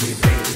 everything.